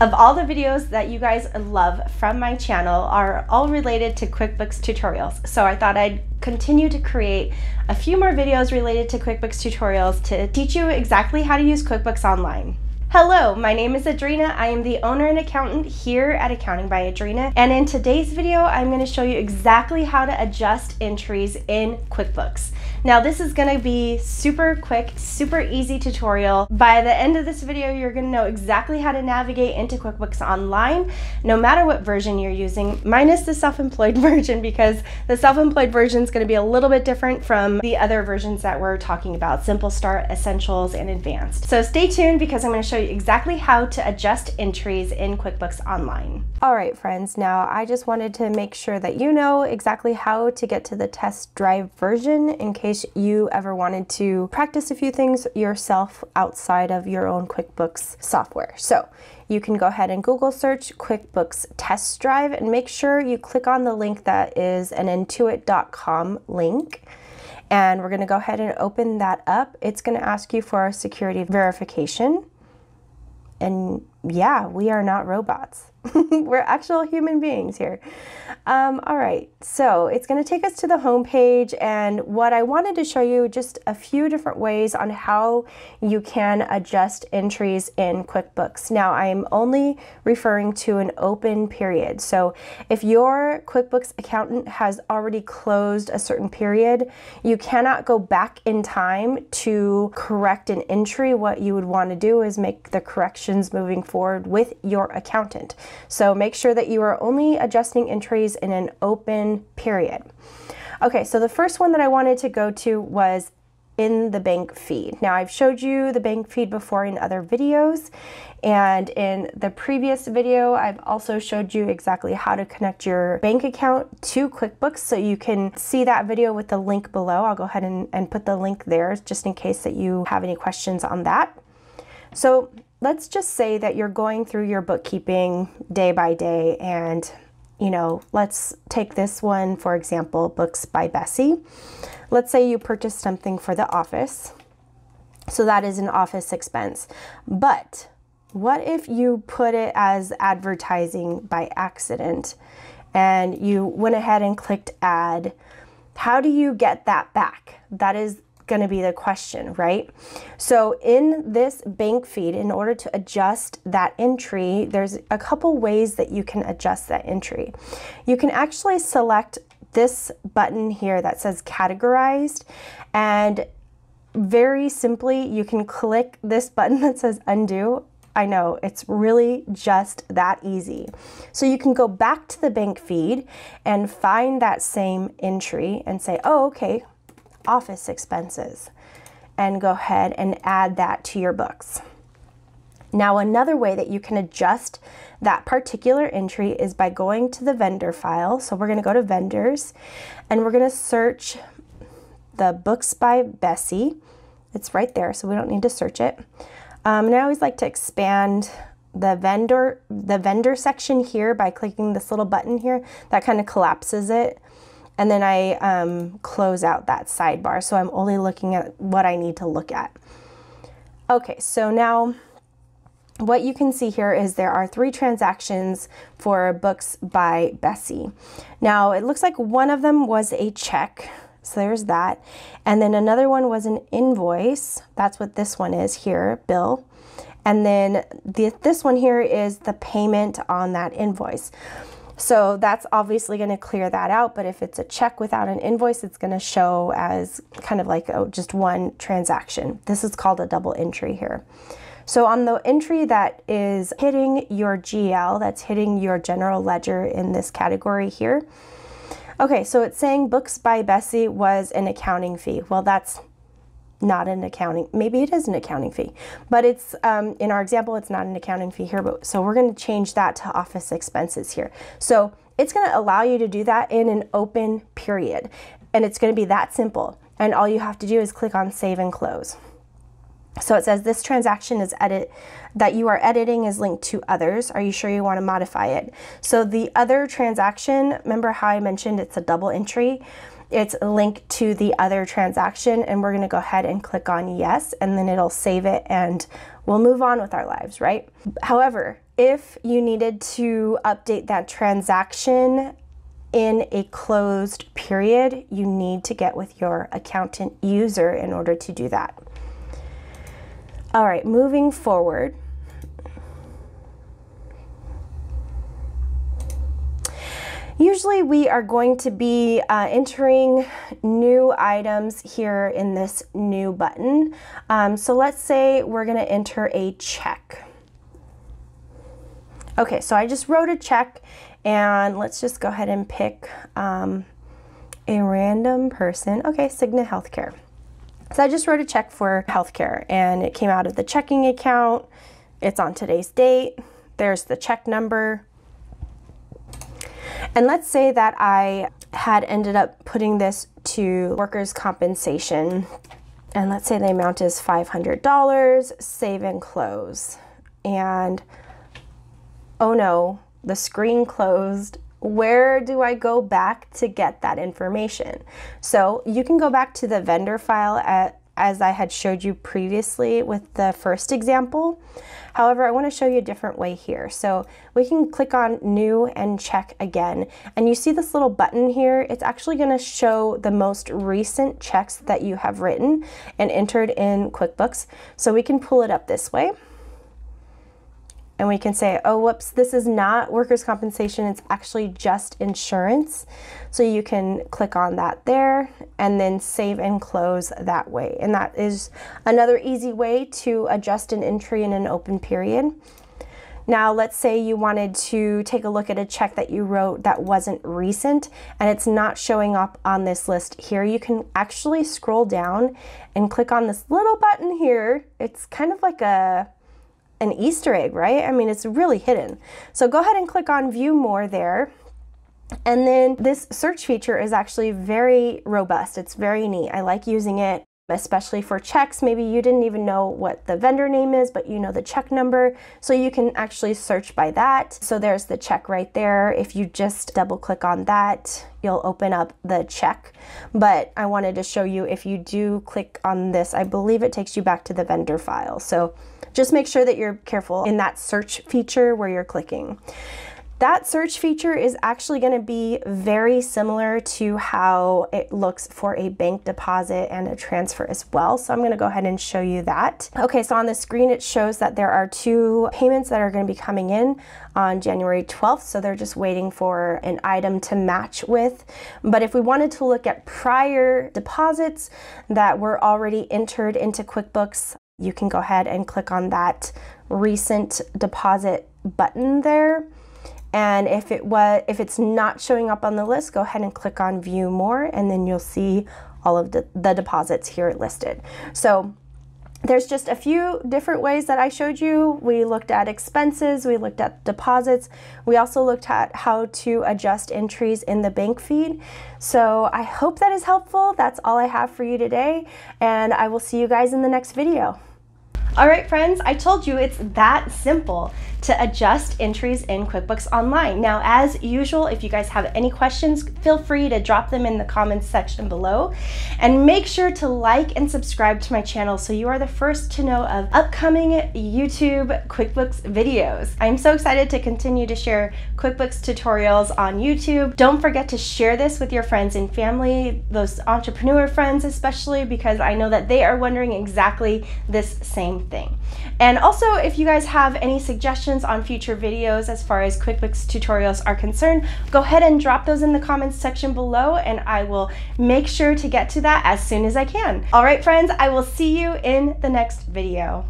Of all the videos that you guys love from my channel are all related to QuickBooks tutorials. So I thought I'd continue to create a few more videos related to QuickBooks tutorials to teach you exactly how to use QuickBooks Online. Hello, my name is Edrina. I am the owner and accountant here at Accounting by Edrina. And in today's video, I'm gonna show you exactly how to adjust entries in QuickBooks. Now this is gonna be super quick, super easy tutorial. By the end of this video, you're gonna know exactly how to navigate into QuickBooks Online, no matter what version you're using, minus the self-employed version, because the self-employed version is gonna be a little bit different from the other versions that we're talking about, Simple Start, Essentials, and Advanced. So stay tuned because I'm gonna show you exactly how to adjust entries in QuickBooks Online. All right, friends, now I just wanted to make sure that you know exactly how to get to the test drive version in case case you ever wanted to practice a few things yourself outside of your own QuickBooks software. So you can go ahead and Google search QuickBooks Test Drive and make sure you click on the link that is an intuit.com link. And we're going to go ahead and open that up. It's going to ask you for a security verification. And yeah, we are not robots. We're actual human beings here. Um, all right, so it's going to take us to the home page, and what I wanted to show you just a few different ways on how you can adjust entries in QuickBooks. Now, I'm only referring to an open period. So if your QuickBooks accountant has already closed a certain period, you cannot go back in time to correct an entry. What you would want to do is make the corrections moving forward with your accountant. So make sure that you are only adjusting entries in an open period. Okay, so the first one that I wanted to go to was in the bank feed. Now I've showed you the bank feed before in other videos and in the previous video I've also showed you exactly how to connect your bank account to QuickBooks so you can see that video with the link below. I'll go ahead and, and put the link there just in case that you have any questions on that. So let's just say that you're going through your bookkeeping day by day and you know, let's take this one for example, Books by Bessie. Let's say you purchased something for the office. So that is an office expense. But what if you put it as advertising by accident and you went ahead and clicked add? How do you get that back? That is going to be the question, right? So in this bank feed, in order to adjust that entry, there's a couple ways that you can adjust that entry. You can actually select this button here that says categorized and very simply you can click this button that says undo I know it's really just that easy. So you can go back to the bank feed and find that same entry and say, oh, okay, office expenses and go ahead and add that to your books. Now, another way that you can adjust that particular entry is by going to the vendor file. So we're going to go to vendors and we're going to search the books by Bessie. It's right there, so we don't need to search it. Um, and I always like to expand the vendor the vendor section here by clicking this little button here that kind of collapses it and then I um, close out that sidebar. So I'm only looking at what I need to look at. Okay, so now what you can see here is there are three transactions for books by Bessie. Now it looks like one of them was a check. So there's that. And then another one was an invoice. That's what this one is here, bill. And then the, this one here is the payment on that invoice. So that's obviously going to clear that out. But if it's a check without an invoice, it's going to show as kind of like oh, just one transaction. This is called a double entry here. So on the entry that is hitting your GL, that's hitting your general ledger in this category here. Okay, so it's saying books by Bessie was an accounting fee. Well, that's not an accounting, maybe it is an accounting fee, but it's, um, in our example, it's not an accounting fee here, but so we're gonna change that to office expenses here. So it's gonna allow you to do that in an open period, and it's gonna be that simple. And all you have to do is click on save and close. So it says this transaction is edit that you are editing is linked to others. Are you sure you want to modify it? So the other transaction, remember how I mentioned it's a double entry? It's linked to the other transaction and we're going to go ahead and click on yes and then it'll save it and we'll move on with our lives, right? However, if you needed to update that transaction in a closed period, you need to get with your accountant user in order to do that. All right, moving forward. Usually we are going to be uh, entering new items here in this new button. Um, so let's say we're gonna enter a check. Okay, so I just wrote a check and let's just go ahead and pick um, a random person. Okay, Cigna Healthcare. So I just wrote a check for healthcare and it came out of the checking account. It's on today's date. There's the check number. And let's say that I had ended up putting this to workers' compensation. And let's say the amount is $500, save and close. And oh no, the screen closed. Where do I go back to get that information? So you can go back to the vendor file at, as I had showed you previously with the first example. However, I want to show you a different way here. So we can click on new and check again. And you see this little button here, it's actually going to show the most recent checks that you have written and entered in QuickBooks. So we can pull it up this way and we can say, oh, whoops, this is not workers' compensation, it's actually just insurance. So you can click on that there and then save and close that way. And that is another easy way to adjust an entry in an open period. Now, let's say you wanted to take a look at a check that you wrote that wasn't recent and it's not showing up on this list here. You can actually scroll down and click on this little button here. It's kind of like a an Easter egg, right? I mean, it's really hidden. So go ahead and click on view more there. And then this search feature is actually very robust. It's very neat. I like using it, especially for checks. Maybe you didn't even know what the vendor name is, but you know the check number. So you can actually search by that. So there's the check right there. If you just double click on that, you'll open up the check. But I wanted to show you if you do click on this, I believe it takes you back to the vendor file. So just make sure that you're careful in that search feature where you're clicking. That search feature is actually going to be very similar to how it looks for a bank deposit and a transfer as well. So I'm going to go ahead and show you that. Okay, so on the screen it shows that there are two payments that are going to be coming in on January 12th. So they're just waiting for an item to match with. But if we wanted to look at prior deposits that were already entered into QuickBooks, you can go ahead and click on that recent deposit button there. And if it was if it's not showing up on the list, go ahead and click on view more and then you'll see all of the, the deposits here listed. So there's just a few different ways that I showed you. We looked at expenses, we looked at deposits, we also looked at how to adjust entries in the bank feed. So I hope that is helpful. That's all I have for you today, and I will see you guys in the next video. All right, friends, I told you it's that simple to adjust entries in QuickBooks Online. Now, as usual, if you guys have any questions, feel free to drop them in the comments section below. And make sure to like and subscribe to my channel so you are the first to know of upcoming YouTube QuickBooks videos. I'm so excited to continue to share QuickBooks tutorials on YouTube. Don't forget to share this with your friends and family, those entrepreneur friends especially, because I know that they are wondering exactly this same thing. And also, if you guys have any suggestions suggestions on future videos as far as QuickBooks tutorials are concerned, go ahead and drop those in the comments section below and I will make sure to get to that as soon as I can. All right, friends, I will see you in the next video.